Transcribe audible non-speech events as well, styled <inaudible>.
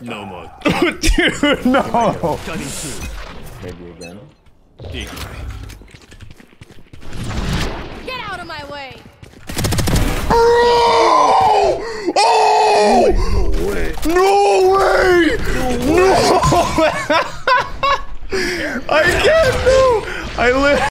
No more. <laughs> Dude, no. Maybe again. Get out of my way! Oh! Oh! No way! No way! No way! I can't do. I live.